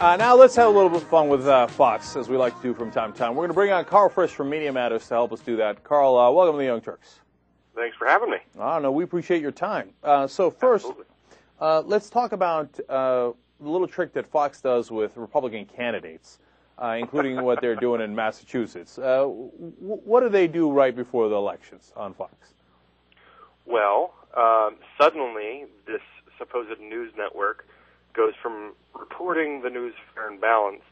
Uh, now let's have a little bit of fun with uh, Fox, as we like to do from time to time. We're going to bring on Karl Frisch from Media Matters to help us do that. Karl, uh, welcome to the Young Turks. Thanks for having me. I know we appreciate your time. Uh, so first, uh, let's talk about uh, the little trick that Fox does with Republican candidates, including what they're doing in Massachusetts. W- what do they do right before the elections on Fox? Well, um, suddenly this supposed news network reporting the news fair and balanced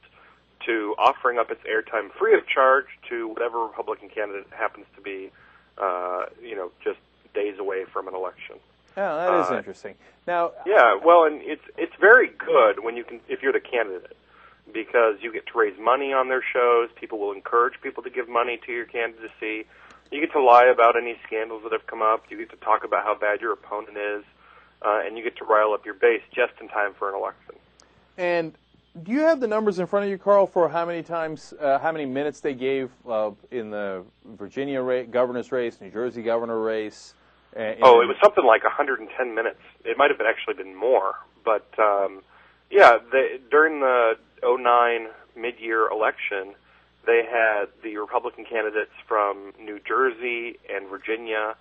to offering up its airtime free of charge to whatever Republican candidate happens to be, uh, you know, just days away from an election. Yeah, that is uh, interesting. Now, yeah, well, and it's it's very good when you can if you're the candidate because you get to raise money on their shows. People will encourage people to give money to your candidacy. You get to lie about any scandals that have come up. You get to talk about how bad your opponent is uh, and you get to rile up your base just in time for an election. And do you have the numbers in front of you, Karl, for how many times, uh, how many minutes they gave uh, in the Virginia ra- governor's race, New Jersey governor race? Uh, oh, it was something like 110 minutes. It might have been actually been more, but um, yeah, they, during the 09 mid-year election, they had the Republican candidates from New Jersey and Virginia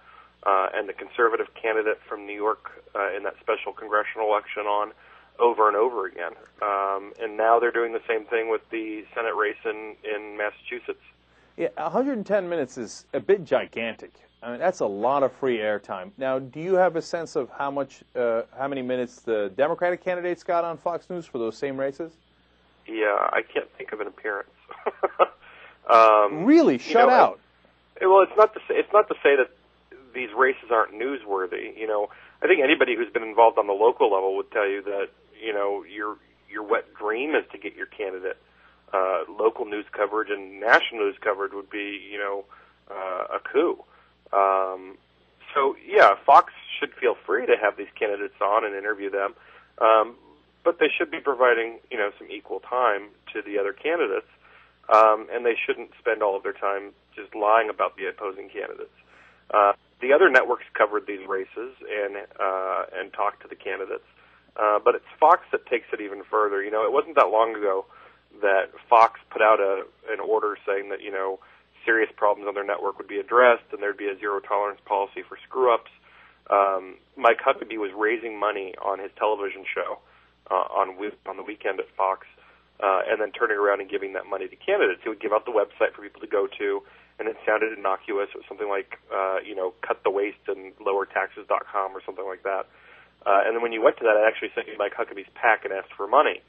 uh, and the conservative candidate from New York uh, in that special congressional election on over and over again. Um, and now they're doing the same thing with the Senate race in, in Massachusetts. Yeah, 110 minutes is a bit gigantic. I mean, that's a lot of free airtime. Now, do you have a sense of how much, uh, how many minutes the Democratic candidates got on Fox News for those same races? Yeah, I can't think of an appearance. um, really, shut you know, out. well, it's not to say it's not to say that these races aren't newsworthy. You know, I think anybody who's been involved on the local level would tell you that you know your your wet dream is to get your candidate uh, local news coverage and national news coverage would be you know uh, a coup. Um, so yeah, Fox should feel free to have these candidates on and interview them, um, but they should be providing you know some equal time to the other candidates, um, and they shouldn't spend all of their time just lying about the opposing candidates. Uh, the other networks covered these races and uh, and talked to the candidates, uh, but it's Fox that takes it even further. You know, it wasn't that long ago that Fox put out a an order saying that you know serious problems on their network would be addressed and there'd be a zero tolerance policy for screw ups. Um, Mike Huckabee was raising money on his television show uh, on on the weekend at Fox, uh, and then turning around and giving that money to candidates. He would give out the website for people to go to and it sounded innocuous. It was something like, uh, you know, cut the waste and lowertaxes.com or something like that. Uh, and then when you went to that, it actually sent you Mike Huckabee's PAC and asked for money.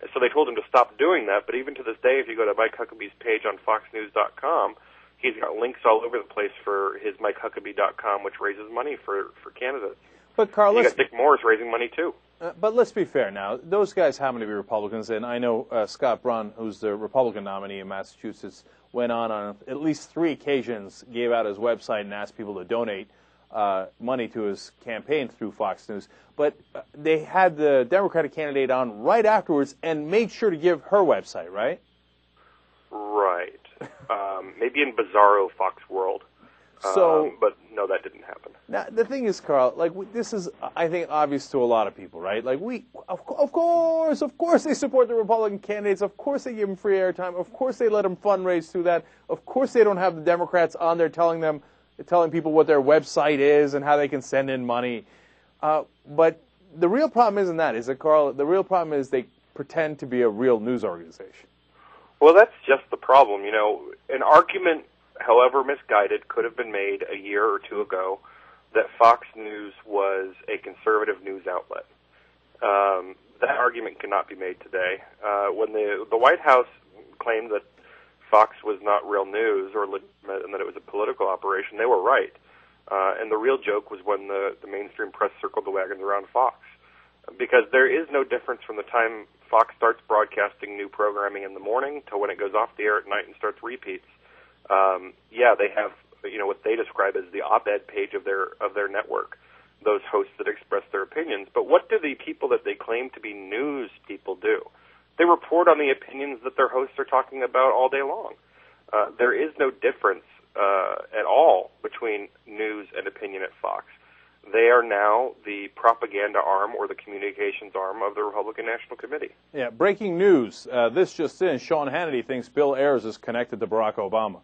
And so they told him to stop doing that. But even to this day, if you go to Mike Huckabee's page on FoxNews.com, he's got links all over the place for his MikeHuckabee.com, which raises money for for candidates. But Karl, you got Dick Morris raising money too. Uh, but let's be fair now. Those guys happen to be Republicans, and I know uh, Scott Brown, who's the Republican nominee in Massachusetts, went on on at least three occasions, gave out his website and asked people to donate uh, money to his campaign through Fox News. But uh, they had the Democratic candidate on right afterwards and made sure to give her website, right? Right. Um, maybe in Bizarro Fox World. So, um, but no, that didn't happen. Now the thing is, Karl, like we, this is, I think, obvious to a lot of people, right? Like we, of, of course, of course, they support the Republican candidates. Of course, they give them free airtime. Of course, they let them fundraise through that. Of course, they don't have the Democrats on there telling them, telling people what their website is and how they can send in money. Uh, but the real problem isn't that, is it, Karl? The real problem is they pretend to be a real news organization. Well, that's just the problem. You know, an argument however misguided, could have been made a year or two ago that Fox News was a conservative news outlet. Um, that argument cannot be made today. Uh, when the the White House claimed that Fox was not real news or legitimate and that it was a political operation, they were right. Uh, and the real joke was when the, the mainstream press circled the wagons around Fox. Because there is no difference from the time Fox starts broadcasting new programming in the morning to when it goes off the air at night and starts repeats um, yeah, they have you know what they describe as the op-ed page of their of their network. Those hosts that express their opinions. But what do the people that they claim to be news report on the opinions that their hosts are talking about all day long. Uh, there is no difference uh, at all between news and opinion at Fox. They are now the propaganda arm or the communications arm of the Republican National Committee. Yeah, breaking news. Uh, this just in: Sean Hannity thinks Bill Ayers is connected to Barack Obama.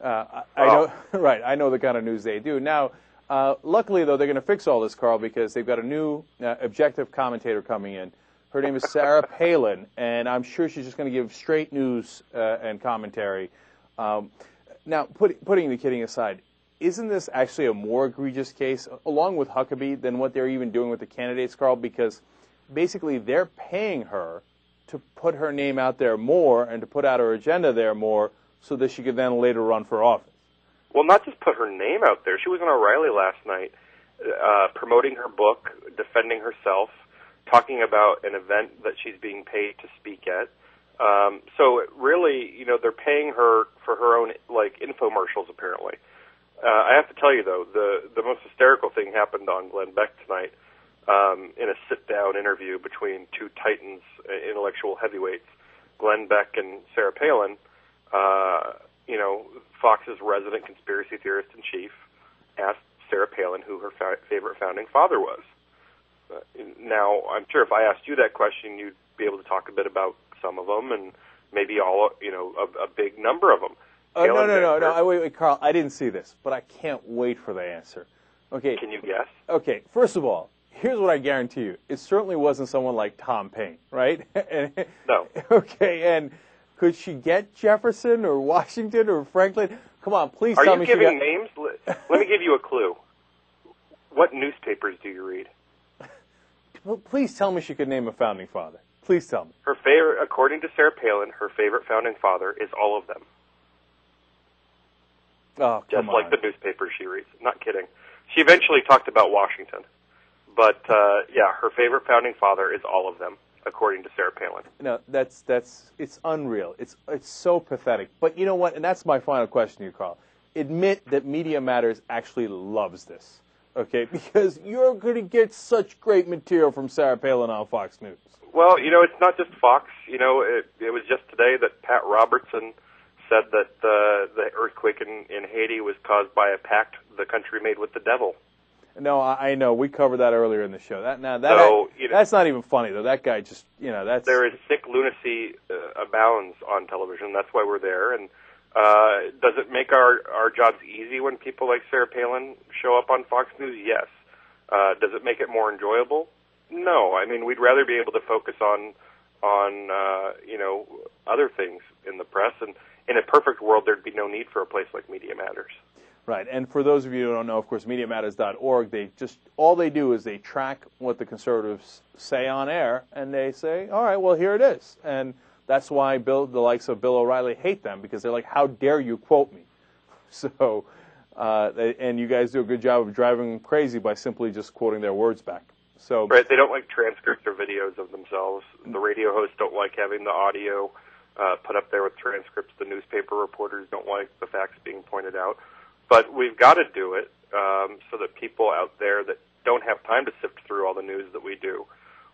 Uh, I, I know, right? I know the kind of news they do. Now, uh, luckily though, they're going to fix all this, Karl, because they've got a new uh, objective commentator coming in. Her name is Sarah Palin, and I'm sure she's just going to give straight news uh, and commentary. Um, now, put, putting the kidding aside, isn't this actually a more egregious case, along with Huckabee, than what they're even doing with the candidates, Karl? Because basically they're paying her to put her name out there more and to put out her agenda there more so that she could then later run for office. Well, not just put her name out there. She was on O'Reilly last night uh, promoting her book, defending herself, talking about an event that she's being paid to speak at. Um, so really, you know, they're paying her for her own like infomercials apparently. Uh, I have to tell you though, the the most hysterical thing happened on Glenn Beck tonight um, in a sit-down interview between two titans, uh, intellectual heavyweights, Glenn Beck and Sarah Palin. Uh, you know, Fox's resident conspiracy theorist in chief asked Sarah Palin who her fa- favorite founding father was. Uh, now, I'm sure if I asked you that question, you'd be able to talk a bit about some of them and maybe all, you know, a, a big number of them. Oh, no, no, no, no. Wait, wait, Karl, I didn't see this, but I can't wait for the answer. Okay. Can you guess? Okay, first of all, here's what I guarantee you. It certainly wasn't someone like Tom Paine, right? no. Okay, and could she get Jefferson or Washington or Franklin? Come on, please Are tell you giving got... names? Let me give you a clue. What newspapers do you read? Well please tell me she could name a founding father. Please tell me. Her favorite, according to Sarah Palin, her favorite founding father is all of them. Oh, just on. like the newspapers she reads. Not kidding. She eventually talked about Washington, but uh, yeah, her favorite founding father is all of them, according to Sarah Palin. No, that's that's it's unreal. It's it's so pathetic. But you know what? And that's my final question to you, Karl. Admit that Media Matters actually loves this, okay? Because you're going to get such great material from Sarah Palin on Fox News. Well, you know, it's not just Fox. You know, it, it was just today that Pat Robertson said that uh, the earthquake in, in Haiti was caused by a pact the country made with the devil. No, I, I know. We covered that earlier in the show. That now that so, you know, that's not even funny though. That guy just you know that's there is sick lunacy uh, abounds on television. That's why we're there. And uh, does it make our our jobs easy when people like Sarah Palin show up on Fox News? Yes. Uh, does it make it more enjoyable? No. I mean, we'd rather be able to focus on on uh, you know other things in the press and in a perfect world, there'd be no need for a place like Media Matters. Right, and for those of you who don't know, of course, MediaMatters.org, they just all they do is they track what the conservatives say on air, and they say, all right, well, here it is, and that's why Bill, the likes of Bill O'Reilly hate them because they're like, how dare you quote me? So, uh, and you guys do a good job of driving them crazy by simply just quoting their words back. So, right, they don't like transcripts or videos of themselves. The radio hosts don't like having the audio uh, put up there with transcripts. The newspaper reporters don't like the facts being pointed out. But we've got to do it um, so that people out there that don't have time to sift through all the news that we do,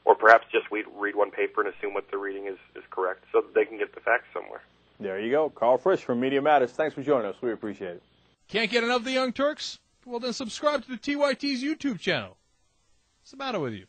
or perhaps just we read one paper and assume what they're reading is, is correct, so that they can get the facts somewhere. There you go. Karl Frisch from Media Matters. Thanks for joining us. We appreciate it. Can't get enough of the Young Turks? Well, then subscribe to the TYT's YouTube channel. What's the matter with you?